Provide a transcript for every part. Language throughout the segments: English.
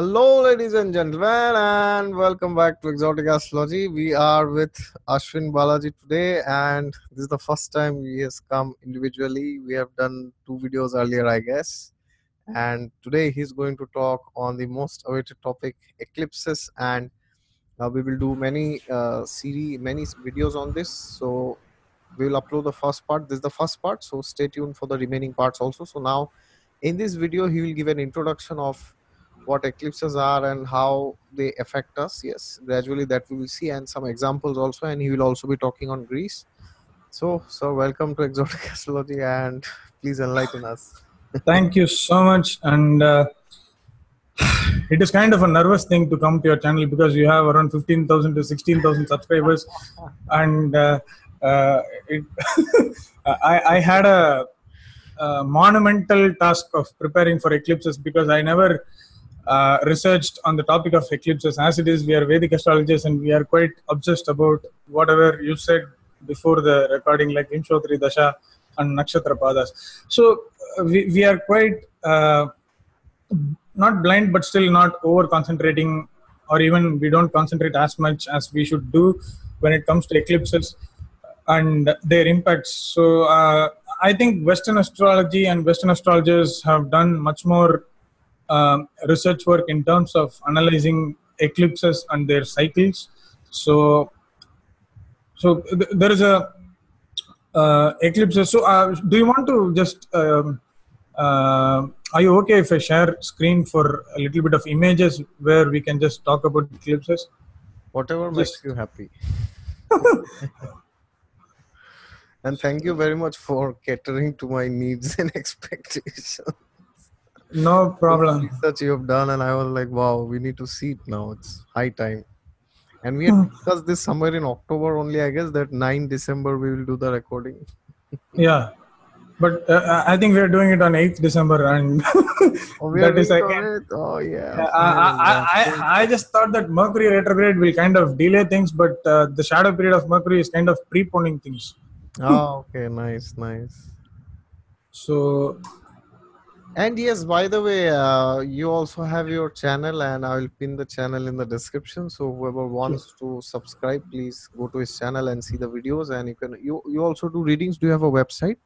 Hello, ladies and gentlemen, and welcome back to Exotic Astrology. We are with Ashwin Balaji today, and this is the first time he has come individually. We have done two videos earlier, I guess, and today he's going to talk on the most awaited topic eclipses, and uh, we will do many uh, series, many videos on this. So we will upload the first part. This is the first part, so stay tuned for the remaining parts also. So now, in this video, he will give an introduction of what eclipses are and how they affect us yes gradually that we will see and some examples also and he will also be talking on greece so so welcome to exotic astrology and please enlighten us Thank you so much. And uh, it is kind of a nervous thing to come to your channel because you have around 15,000 to 16,000 subscribers. And uh, uh, it I, I had a, a monumental task of preparing for eclipses because I never uh, researched on the topic of eclipses. As it is, we are Vedic astrologers and we are quite obsessed about whatever you said before the recording, like Vimshotri Dasha and Nakshatra Padas. So uh, we, we are quite uh, not blind, but still not over concentrating, or even we don't concentrate as much as we should do when it comes to eclipses and their impacts. So uh, I think Western astrology and Western astrologers have done much more um, research work in terms of analyzing eclipses and their cycles. So, so th- there is a uh, eclipses. So, uh, do you want to just? Um, uh, are you okay if I share screen for a little bit of images where we can just talk about eclipses? whatever Just- makes you happy and thank you very much for catering to my needs and expectations No problem. research you have done and i was like wow we need to see it now it's high time and we had Hmm. discussed this somewhere in october only i guess that 9 december we will do the recording Yeah, but uh, I think we are doing it on 8th December, and oh, that is again. it? oh yeah I, I, I, I just thought that Mercury retrograde will kind of delay things, but uh, the shadow period of Mercury is kind of preponing things. oh okay nice nice So And yes, by the way, uh, you also have your channel, and I will pin the channel in the description. So whoever wants to subscribe, please go to his channel and see the videos. And you can you you also do readings. Do you have a website?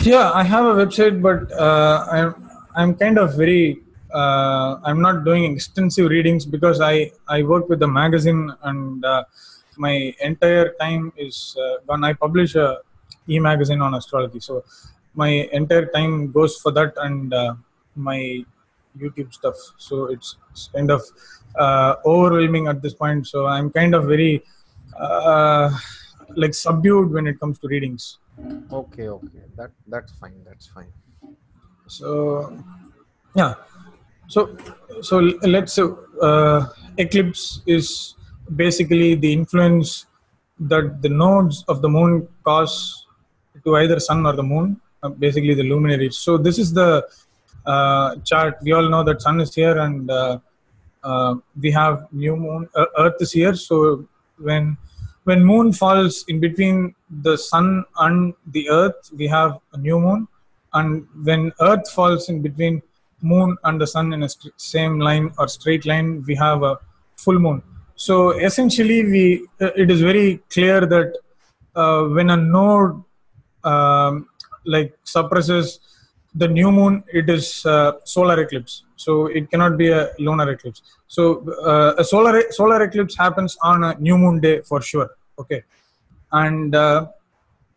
yeah, I have a website, but uh, I'm I'm kind of very uh, I'm not doing extensive readings because I I work with the magazine and uh, my entire time is uh, gone. I publish a e-magazine on astrology, so my entire time goes for that and uh, my YouTube stuff. So it's, it's kind of uh, overwhelming at this point. So I'm kind of very uh, like subdued when it comes to readings. Okay, okay, that that's fine. That's fine. so yeah so so let's say uh, eclipse is basically the influence that the nodes of the moon cause to either sun or the moon uh, basically the luminaries so this is the uh, chart. We all know that sun is here and uh, uh, we have new moon uh, earth is here. So when when moon falls in between the sun and the earth we have a new moon. And when earth falls in between moon and the sun in a same line or straight line we have a full moon. So essentially we it is very clear that when a node um, like suppresses the new moon it is uh, solar eclipse. So it cannot be a lunar eclipse. So uh, a solar solar eclipse happens on a new moon day for sure. Okay. And uh,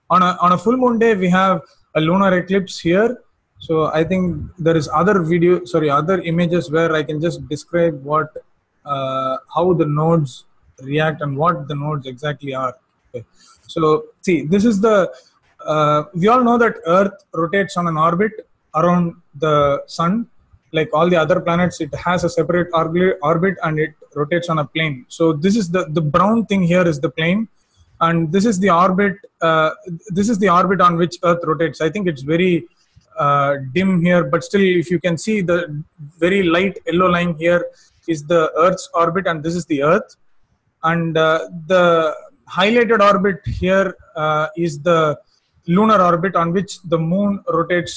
on a on a full moon day we have a lunar eclipse here. So i think there is other video sorry other images where i can just describe what uh, how the nodes react and what the nodes exactly are. Okay. so see this is the uh, we all know that earth rotates on an orbit around the sun. Like all the other planets it has a separate orbit, orbit and it rotates on a plane. So this is the the brown thing here is the plane. And this is the orbit uh, this is the orbit on which earth rotates. I think it's very uh, dim here but still if you can see the very light yellow line here is the earth's orbit and this is the earth. And uh, the highlighted orbit here uh, is the lunar orbit on which the moon rotates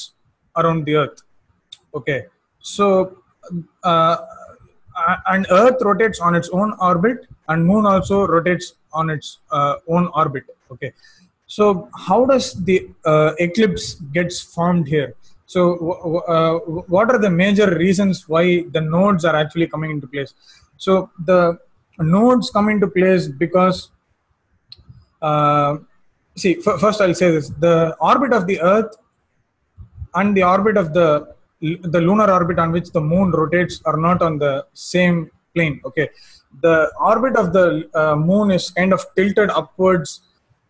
around the earth okay so uh, and Earth rotates on its own orbit, and Moon also rotates on its uh, own orbit. Okay, so how does the uh, eclipse gets formed here? So, uh, what are the major reasons why the nodes are actually coming into place? So, the nodes come into place because, uh, see, f- first I'll say this: the orbit of the Earth and the orbit of the the lunar orbit on which the moon rotates are not on the same plane okay? The orbit of the uh, moon is kind of tilted upwards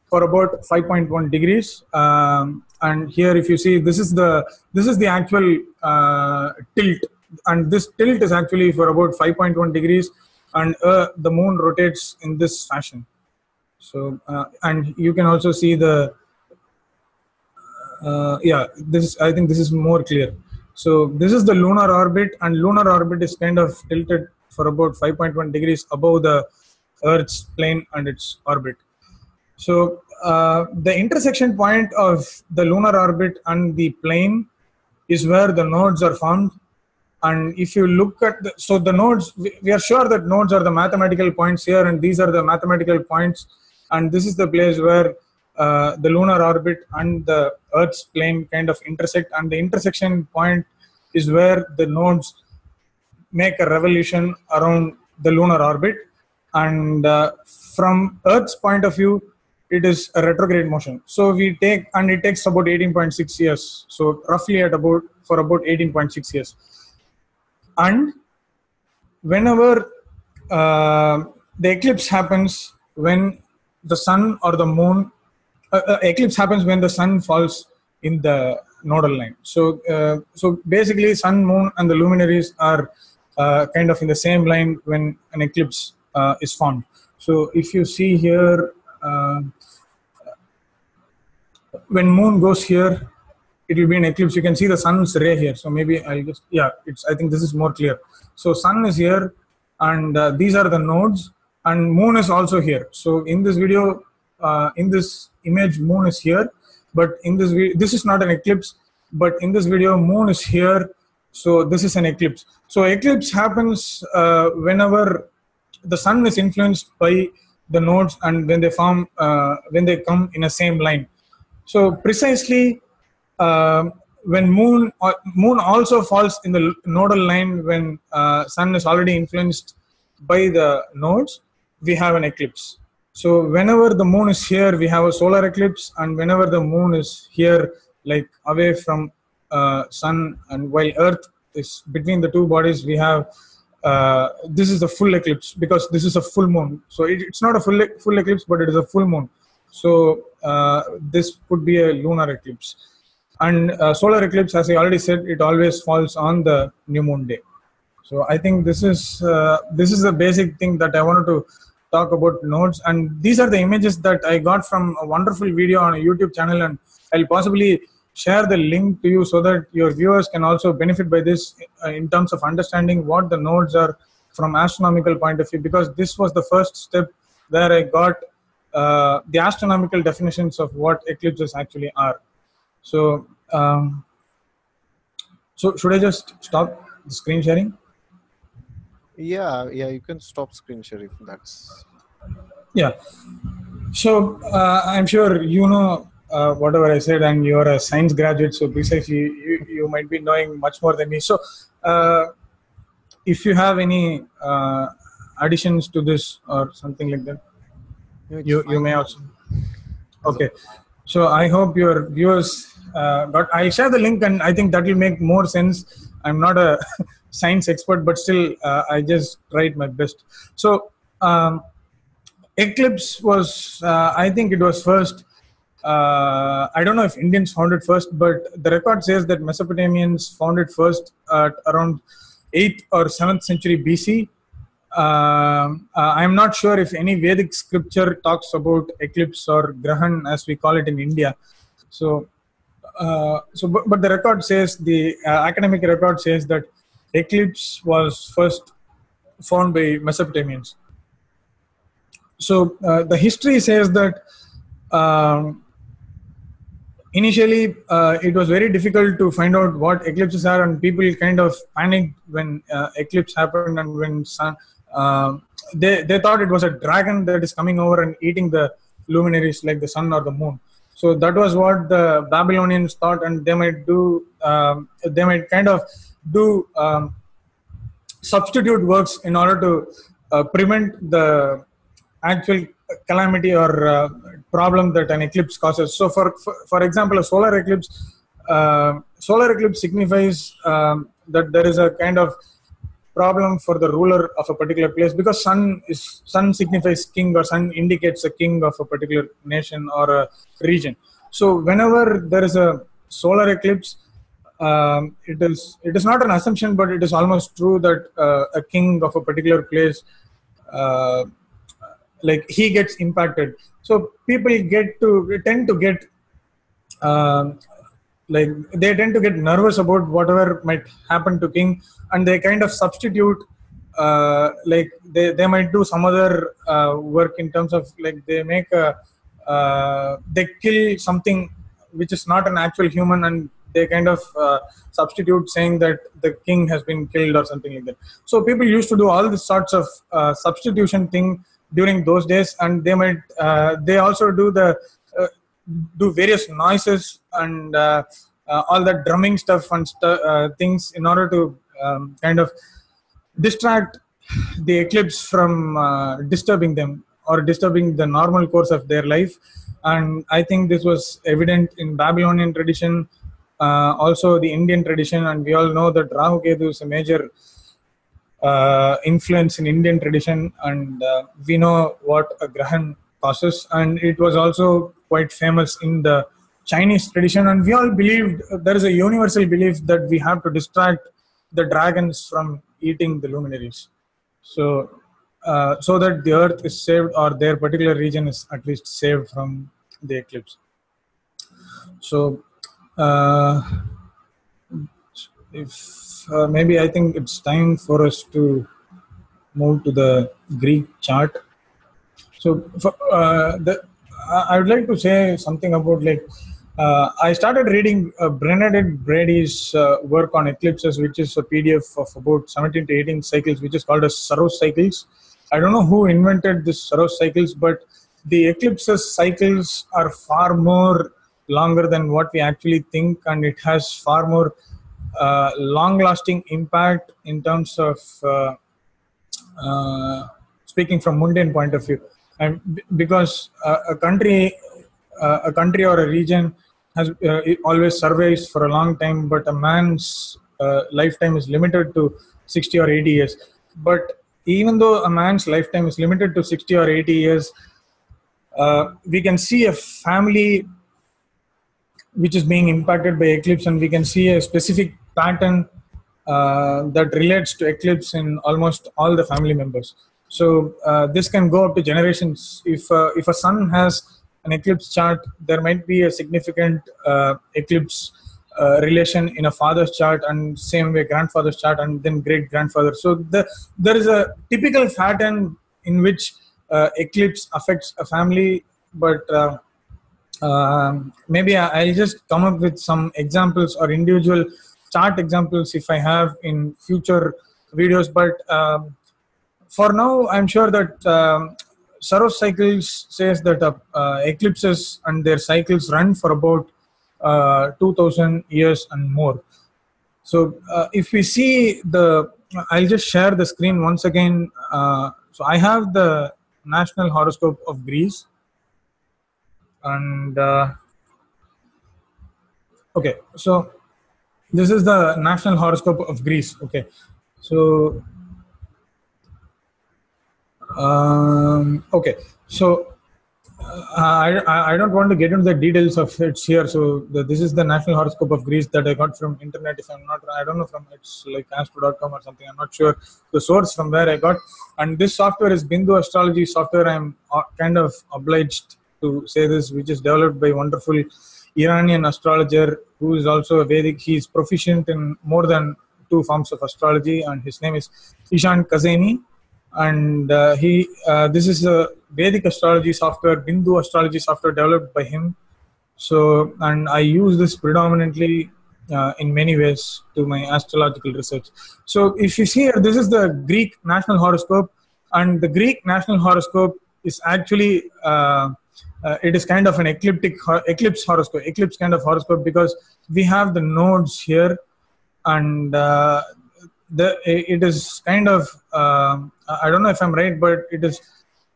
for about 5.1 degrees um, and here if you see this is the this is the actual uh, tilt. And this tilt is actually for about 5.1 degrees and uh, the moon rotates in this fashion so uh, and you can also see the uh, yeah this i think this is more clear. So this is the lunar orbit and lunar orbit is kind of tilted for about 5.1 degrees above the earth's plane and its orbit. So uh, the intersection point of the lunar orbit and the plane is where the nodes are formed. And if you look at the, so the nodes we are sure that nodes are the mathematical points here and these are the mathematical points and this is the place where uh, the lunar orbit and the earth's plane kind of intersect. And the intersection point is where the nodes make a revolution around the lunar orbit. And uh, from earth's point of view it is a retrograde motion. So we take and it takes about 18.6 years. So roughly at about for about 18.6 years. And whenever uh, the eclipse happens when the sun or the moon uh, uh, eclipse happens when the sun falls in the nodal line. So uh, so basically sun moon and the luminaries are uh, kind of in the same line when an eclipse uh, is formed. So if you see here uh, when moon goes here it will be an eclipse. You can see the sun's ray here. So maybe i'll just yeah it's i think this is more clear. So sun is here and these are the nodes and moon is also here. So in this video uh, in this image moon is here. But in this video this is not an eclipse. But in this video moon is here. So this is an eclipse. So eclipse happens uh, whenever the sun is influenced by the nodes and when they form uh, when they come in a same line. So precisely um, when moon or moon also falls in the nodal line when uh, sun is already influenced by the nodes we have an eclipse. So whenever the moon is here we have a solar eclipse and whenever the moon is here like away from uh, sun and while earth is between the two bodies we have uh, this is a full eclipse because this is a full moon. So it, it's not a full full eclipse but it is a full moon. So uh, this could be a lunar eclipse. And uh, solar eclipse as i already said it always falls on the new moon day. So i think this is uh, this is the basic thing that i wanted to talk about nodes and these are the images that i got from a wonderful video on a youtube channel. And i'll possibly share the link to you so that your viewers can also benefit by this uh, in terms of understanding what the nodes are from astronomical point of view. Because this was the first step where i got uh, the astronomical definitions of what eclipses actually are. So um, so should i just stop the screen sharing Yeah, yeah, you can stop screen sharing. That's yeah. So uh, i'm sure you know uh, whatever i said and you're a science graduate so precisely you, you might be knowing much more than me. So uh, if you have any uh, additions to this or something like that No, you you may also. Okay. So i hope your viewers uh, got i'll share the link and i think that will make more sense. I'm not a science expert but still uh, i just tried my best. So um, eclipse was uh, i think it was first uh, i don't know if indians found it first but the record says that mesopotamians found it first at around 8th or 7th century bc um, uh, i'm not sure if any vedic scripture talks about eclipse or grahan as we call it in india. So uh, so but, but the record says the uh, academic record says that eclipse was first found by mesopotamians. So uh, the history says that um, initially uh, it was very difficult to find out what eclipses are and people kind of panicked when uh, eclipse happened and when sun uh, they, they thought it was a dragon that is coming over and eating the luminaries like the sun or the moon. So that was what the babylonians thought and they might do um, they might kind of do um, substitute works in order to uh, prevent the actual calamity or uh, problem that an eclipse causes. So, for for, for example, a solar eclipse, uh, solar eclipse signifies um, that there is a kind of problem for the ruler of a particular place because sun is sun signifies king or sun indicates a king of a particular nation or a region. So, whenever there is a solar eclipse, um, it is it is not an assumption, but it is almost true that uh, a king of a particular place uh, like he gets impacted. So people get to tend to get um, like they tend to get nervous about whatever might happen to king and they kind of substitute uh, like they, they might do some other uh, work in terms of like they make a uh, they kill something which is not an actual human and they kind of uh, substitute saying that the king has been killed or something like that. So people used to do all these sorts of uh, substitution thing during those days and they might uh, they also do the uh, do various noises and uh, uh, all the drumming stuff and things in order to um, kind of distract the eclipse from disturbing them or disturbing the normal course of their life. And i think this was evident in babylonian tradition uh, also the indian tradition and we all know that rahu ketu is a major uh, influence in Indian tradition, and uh, we know what a grahan causes. And it was also quite famous in the Chinese tradition, and we all believed there is a universal belief that we have to distract the dragons from eating the luminaries, so uh, so that the earth is saved or their particular region is at least saved from the eclipse. So. Uh, if uh, maybe I think it's time for us to move to the Greek chart. So, for, uh, the, I would like to say something about like uh, I started reading uh, Bernadette Brady's uh, work on eclipses, which is a PDF of about 17 to 18 cycles, which is called as Saros cycles. I don't know who invented this Saros cycles, but the eclipses cycles are far more longer than what we actually think, and it has far more uh, long lasting impact in terms of uh, uh, speaking from mundane point of view. And b- because uh, a country uh, a country or a region has uh, always survives for a long time but a man's lifetime is limited to 60 or 80 years. But even though a man's lifetime is limited to 60 or 80 years we can see a family which is being impacted by eclipse and we can see a specific pattern uh, that relates to eclipse in almost all the family members. So uh, this can go up to generations. If uh, if a son has an eclipse chart, there might be a significant uh, eclipse uh, relation in a father's chart, and same way grandfather's chart, and then great grandfather. So the, there is a typical pattern in which uh, eclipse affects a family, but um, maybe I'll just come up with some examples or individual chart examples if I have in future videos. But um, for now, I'm sure that um, Saros cycles says that uh, uh, eclipses and their cycles run for about uh, 2000 years and more. So uh, if we see the, I'll just share the screen once again. Uh, so I have the national horoscope of Greece and uh, okay so this is the national horoscope of greece okay. So um, okay so uh, I, I don't want to get into the details of it here. So the, this is the national horoscope of greece that i got from internet if i'm not i don't know from it's like astro.com or something i'm not sure the source from where i got. And this software is bindu astrology software. I'm uh, kind of obliged to say this, which is developed by wonderful Iranian astrologer who is also a Vedic. He is proficient in more than two forms of astrology, and his name is Ishan Kazemi. And uh, he, uh, this is a Vedic astrology software, Bindu astrology software developed by him. So, and I use this predominantly uh, in many ways to my astrological research. So, if you see here, this is the Greek national horoscope, and the Greek national horoscope is actually uh, uh, it is kind of an ecliptic eclipse horoscope, eclipse kind of horoscope because we have the nodes here, and uh, the it is kind of uh, I don't know if I'm right, but it is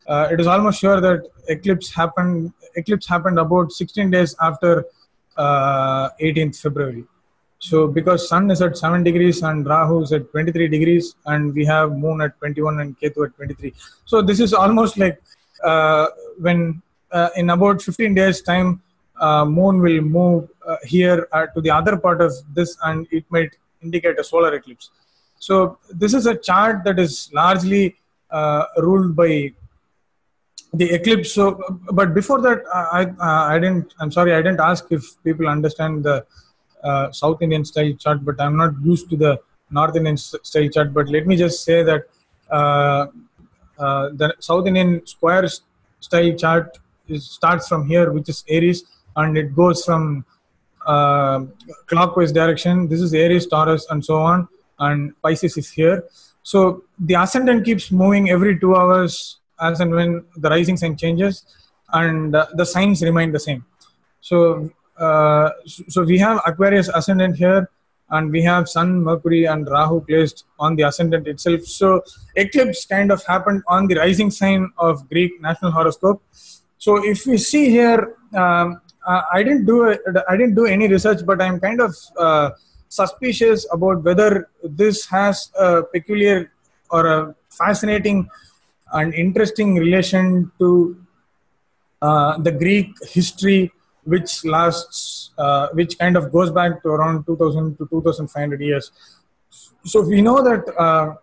uh, it is almost sure that eclipse happened eclipse happened about 16 days after uh, 18th February. So because Sun is at 7 degrees and Rahu is at 23 degrees and we have Moon at 21 and Ketu at 23. So this is almost like uh, when uh, in about 15 days time uh, Moon will move uh, here uh, to the other part of this and it might indicate a solar eclipse. So this is a chart that is largely uh, ruled by the eclipse so but before that i uh, i didn't i'm sorry i didn't ask if people understand the south indian style chart but i'm not used to the north indian style chart but let me just say that the south indian square style chart is, starts from here which is aries and it goes from uh, clockwise direction this is aries taurus and so on and pisces is here so the ascendant keeps moving every two hours as and when the rising sign changes and uh, the signs remain the same. So, uh, so we have Aquarius ascendant here and we have Sun, Mercury and Rahu placed on the ascendant itself. So eclipse kind of happened on the rising sign of Greek national horoscope. So if we see here, um, I didn't do I didn't do any research, but I'm kind of uh, suspicious about whether this has a peculiar or a fascinating and interesting relation to uh, the Greek history, which lasts, uh, which kind of goes back to around 2000 to 2500 years. So we know that uh,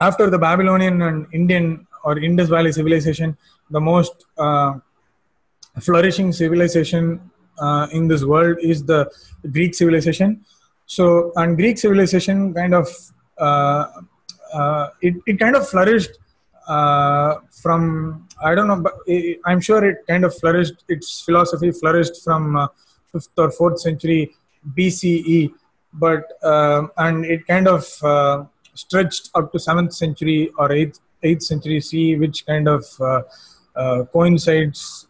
after the Babylonian and Indian or Indus Valley civilization, the most uh, flourishing civilization uh, in this world is the Greek civilization. So, and Greek civilization kind of uh, it, it kind of flourished uh, from I don't know, but I'm sure it kind of flourished. Its philosophy flourished from uh, fifth or fourth century BCE, but uh, and it kind of uh, stretched up to seventh century or eighth eighth century CE, which kind of uh, uh, coincides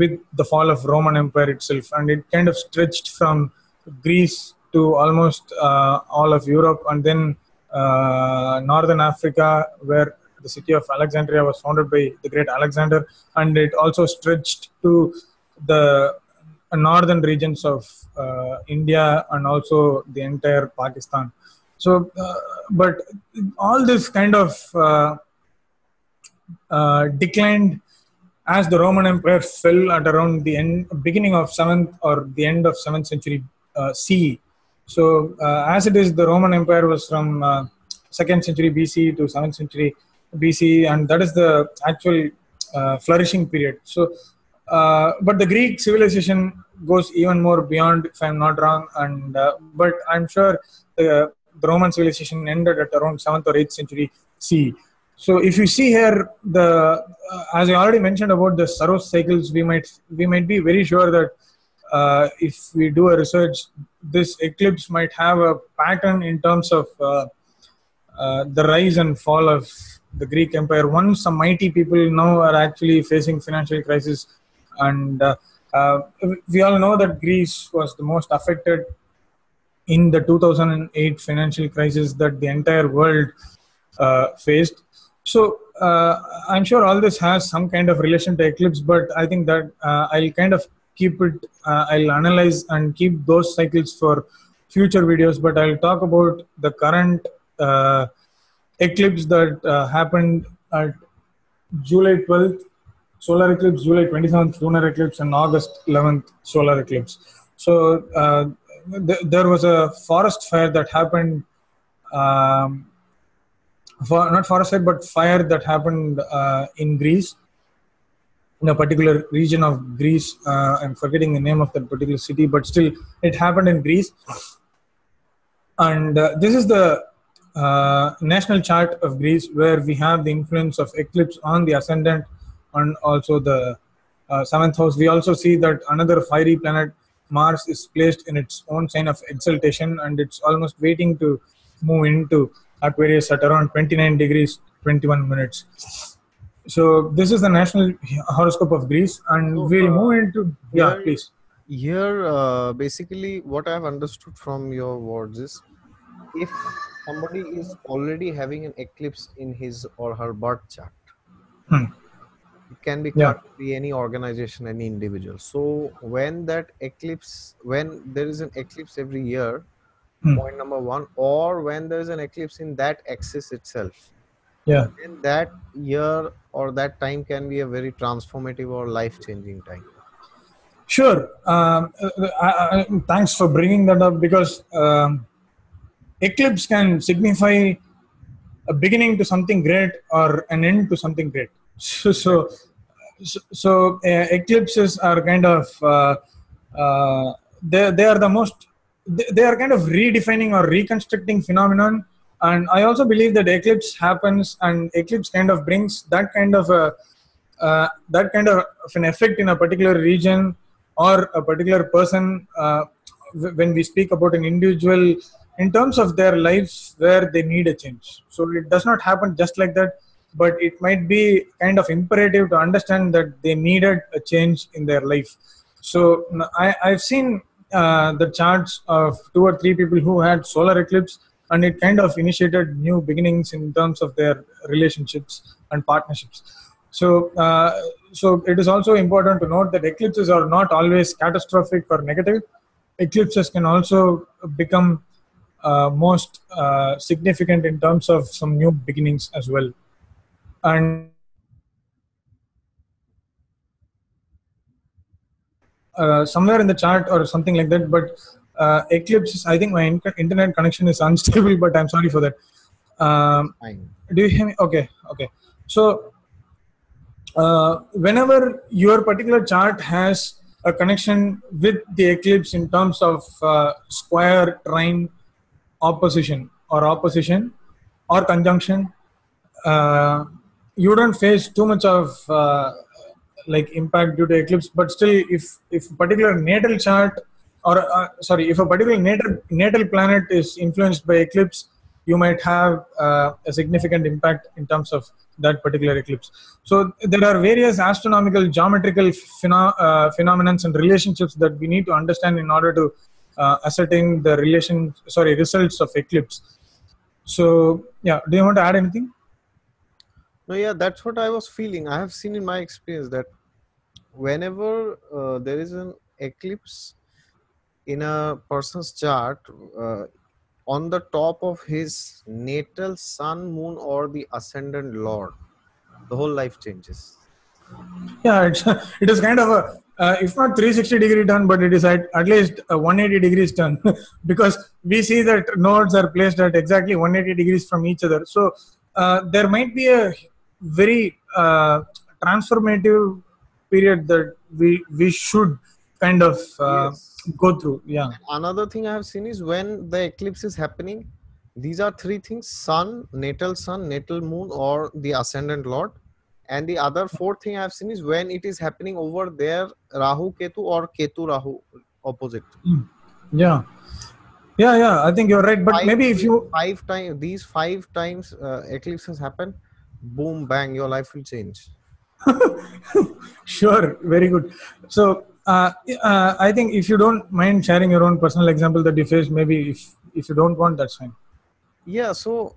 with the fall of Roman Empire itself, and it kind of stretched from Greece to almost all of Europe, and then northern Africa, where the city of Alexandria was founded by the great Alexander, and it also stretched to the northern regions of uh, India and also the entire Pakistan. So, uh, but all this kind of uh, uh declined as the Roman Empire fell at around the end, beginning of seventh or the end of seventh century uh, CE. So, uh, as it is, the Roman Empire was from second century BC to seventh century BC, and that is the actual uh, flourishing period. So, uh, but the Greek civilization goes even more beyond, if I'm not wrong. And uh, but I'm sure the, the, Roman civilization ended at around seventh or eighth century CE. So, if you see here, the uh, as I already mentioned about the Saros cycles, we might we might be very sure that. Uh, if we do a research, this eclipse might have a pattern in terms of uh, the rise and fall of the Greek Empire. Once some mighty people now are actually facing financial crisis, and uh, uh, we all know that Greece was the most affected in the 2008 financial crisis that the entire world uh, faced. So uh, I'm sure all this has some kind of relation to eclipse, but I think that uh, I'll kind of keep it. Uh, I'll analyze and keep those cycles for future videos. But I'll talk about the current eclipse that uh, happened at July 12th, solar eclipse, July 27th, lunar eclipse, and August 11th, solar eclipse. So uh, th- there was a forest fire that happened, um, for, not forest but fire that happened uh, in Greece, in a particular region of Greece. Uh, I'm forgetting the name of that particular city, but still, it happened in Greece. And uh, this is the uh, national chart of Greece, where we have the influence of eclipse on the ascendant and also the uh, seventh house. We also see that another fiery planet, Mars, is placed in its own sign of exaltation and it's almost waiting to move into Aquarius at around 29 degrees 21 minutes. So this is the national horoscope of Greece, and So, we'll uh, move into yeah, here- please. Here, uh, basically, what I have understood from your words is if somebody is already having an eclipse in his or her birth chart, Hmm. it can be Yeah. be any organization, any individual. So, when that eclipse, when there is an eclipse every year, Hmm. point number one, or when there is an eclipse in that axis itself, Yeah. then that year or that time can be a very transformative or life changing time. Sure. Um, uh, I, I, thanks for bringing that up because um, eclipse can signify a beginning to something great or an end to something great. So, so, so, so, uh, eclipses are kind of uh, uh, they, they are the most they, are kind of redefining or reconstructing phenomenon. And i also believe that eclipse happens and eclipse kind of brings that kind of a uh, that kind of an effect in a particular region or a particular person uh, when we speak about an individual in terms of their lives where they need a change. So it does not happen just like that but it might be kind of imperative to understand that they needed a change in their life. So I, i've seen uh, the charts of two or three people who had solar eclipse and it kind of initiated new beginnings in terms of their relationships and partnerships so, uh, so it is also important to note that eclipses are not always catastrophic or negative. Eclipses can also become uh, most uh, significant in terms of some new beginnings as well. And uh, somewhere in the chart or something like that, but uh, eclipses. I think my in- internet connection is unstable, but I'm sorry for that. Um, Fine. do you hear me okay okay so uh, whenever your particular chart has a connection with the eclipse in terms of uh, square trine opposition or opposition or conjunction uh, you don't face too much of uh, like impact due to eclipse but still if if a particular natal chart or uh, sorry if a particular natal natal planet is influenced by eclipse you might have uh, a significant impact in terms of that particular eclipse. So there are various astronomical geometrical pheno- uh, phenomena and relationships that we need to understand in order to uh, ascertain the relation sorry results of eclipse. So yeah do you want to add anything No, yeah, that's what I was feeling. I have seen in my experience that whenever uh, there is an eclipse in a person's chart, uh, on the top of his natal sun, moon, or the ascendant lord, the whole life changes. yeah it's, it is kind of a uh, if not 360 degree turn but it is at, at least a 180 degrees turn because we see that nodes are placed at exactly 180 degrees from each other so uh, there might be a very uh, transformative period that we we should kind of uh, Yes. go through yeah Another thing I have seen is when the eclipse is happening, these are three things sun, natal sun, natal moon, or the ascendant lord. And the other fourth thing I have seen is when it is happening over there, Rahu Ketu or Ketu Rahu opposite. yeah yeah yeah i think you're right but Five- maybe if you five times these five times uh, eclipses happen, boom bang, your life will change. sure very good so uh, uh, i think if you don't mind sharing your own personal example that you faced maybe if if you don't want that's fine Yeah, so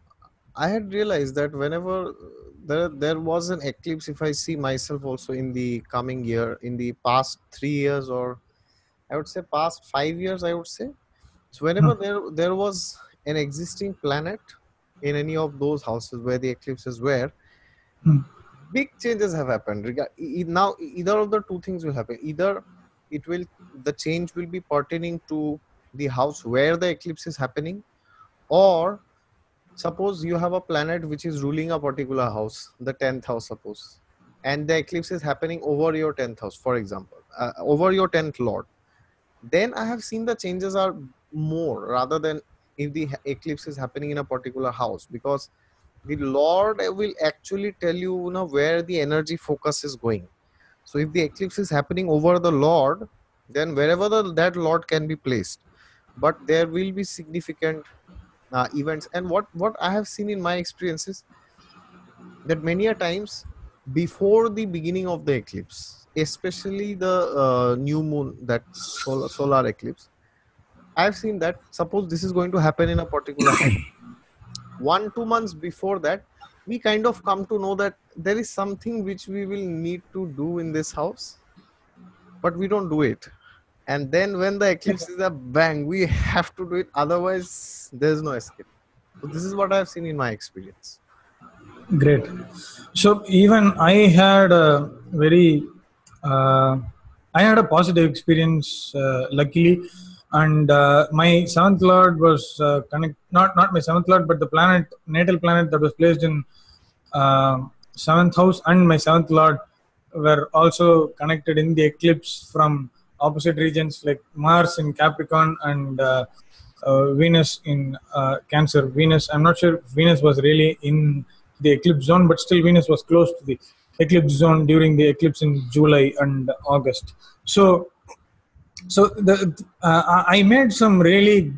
I had realized that whenever there there was an eclipse, if I see myself also in the coming year, in the past three years, or I would say past five years, I would say. So whenever there there was an existing planet in any of those houses where the eclipses were, Hmm. big changes have happened. Now either of the two things will happen. Either it will the change will be pertaining to the house where the eclipse is happening, or suppose you have a planet which is ruling a particular house the 10th house suppose and the eclipse is happening over your 10th house for example uh, over your 10th lord then i have seen the changes are more rather than if the eclipse is happening in a particular house because the lord will actually tell you, you know where the energy focus is going So if the eclipse is happening over the Lord, then wherever the, that Lord can be placed, but there will be significant uh, events. And what what I have seen in my experiences that many a times before the beginning of the eclipse, especially the uh, new moon, that solar, solar eclipse, I've seen that suppose this is going to happen in a particular time. One, two months before that, we kind of come to know that there is something which we will need to do in this house, but we don't do it. And then when the eclipse is a bang, we have to do it. Otherwise, there's no escape. So this is what I've seen in my experience. Great. So even I had a very, uh, I had a positive experience. Uh, luckily, and uh, my seventh lord was uh, connect. Not not my seventh lord, but the planet natal planet that was placed in um seventh house, and my seventh lord were also connected in the eclipse from opposite regions like Mars in Capricorn and. Uh, uh, Venus in uh, Cancer. Venus, I'm not sure Venus was really in the eclipse zone, but still Venus was close to the eclipse zone during the eclipse in July and August. So, so the uh, I made some really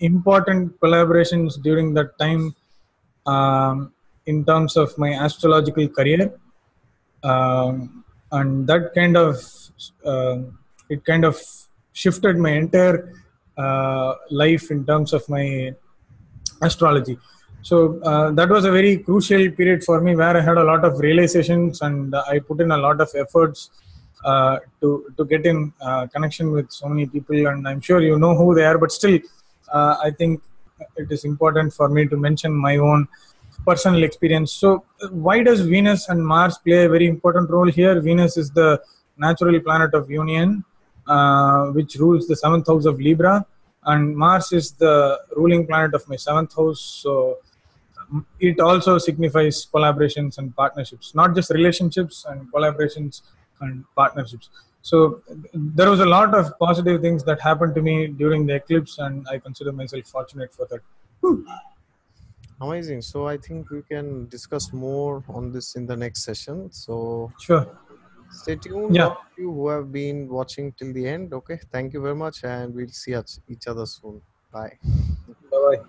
important collaborations during that time um, in terms of my astrological career, um, and that kind of uh, it kind of shifted my entire uh, life in terms of my astrology. So uh, that was a very crucial period for me where i had a lot of realizations and i put in a lot of efforts uh, to to get in uh, connection with so many people and i'm sure you know who they are but still uh, i think it is important for me to mention my own personal experience. So why does venus and mars play a very important role here? Venus is the natural planet of union uh, which rules the seventh house of libra and mars is the ruling planet of my seventh house. So it also signifies collaborations and partnerships, not just relationships and collaborations and partnerships. So there was a lot of positive things that happened to me during the eclipse, and I consider myself fortunate for that. Hmm. Amazing. So I think we can discuss more on this in the next session. So Sure. stay tuned. Yeah. all of you who have been watching till the end. Okay. Thank you very much, and we'll see each other soon. Bye. Bye bye.